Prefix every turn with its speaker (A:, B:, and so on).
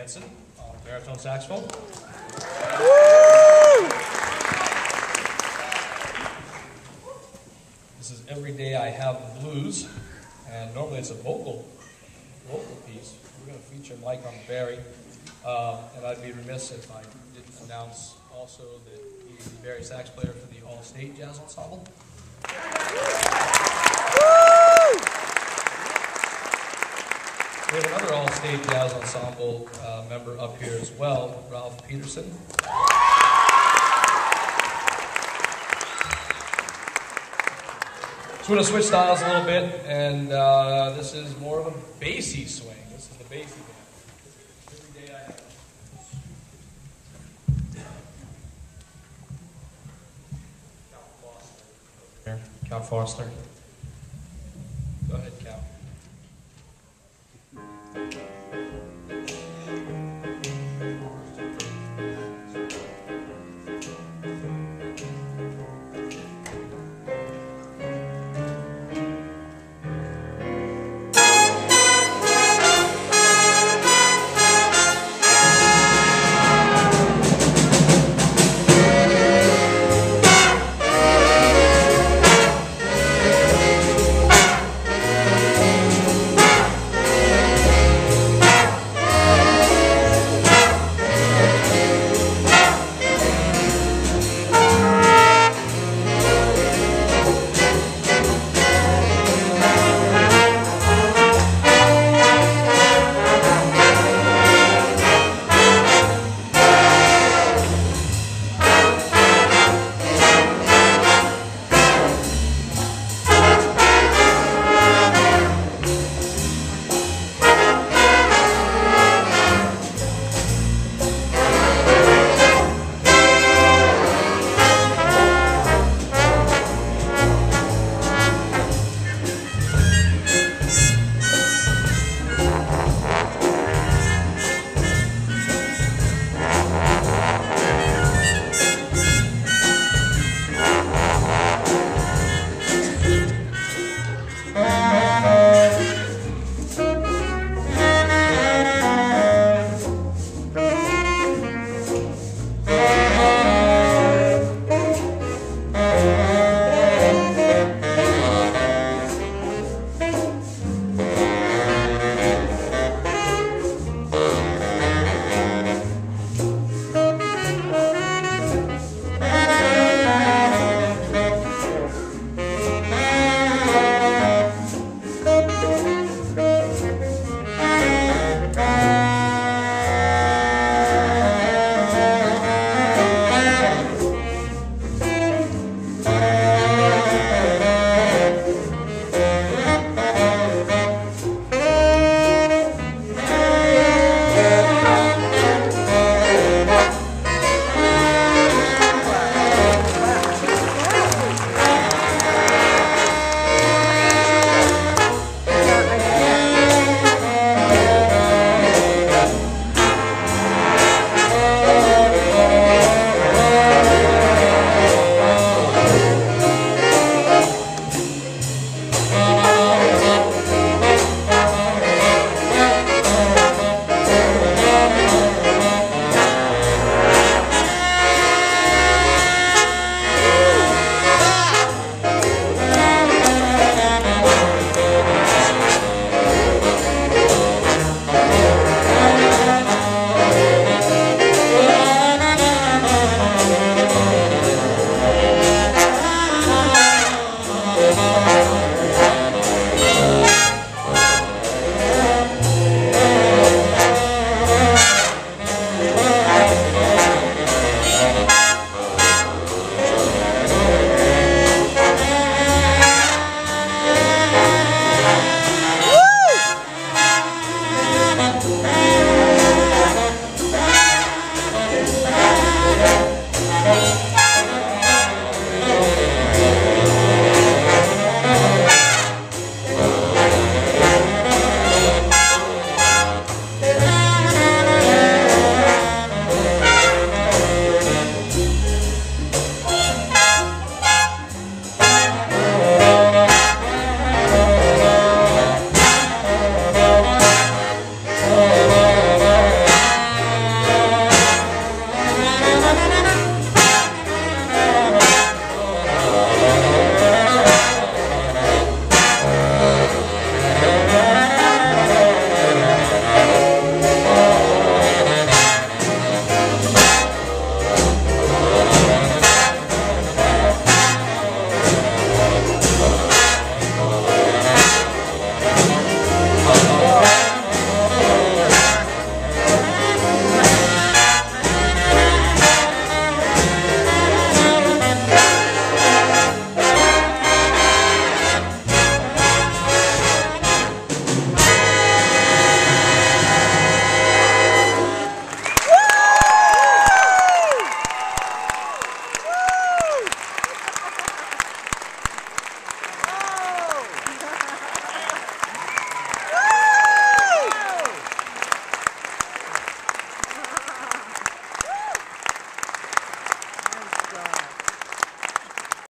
A: On baritone saxophone. This is Every Day I Have Blues, and normally it's a vocal vocal piece. We're going to feature Mike on Barry, uh, and I'd be remiss if I didn't announce also that he's the Barry sax player for the All State Jazz Ensemble. All-State Jazz Ensemble uh, member up here as well, Ralph Peterson. So we're going to switch styles a little bit, and uh, this is more of a Basie swing. This is the Basie band. Cal Foster. Go ahead, Cal.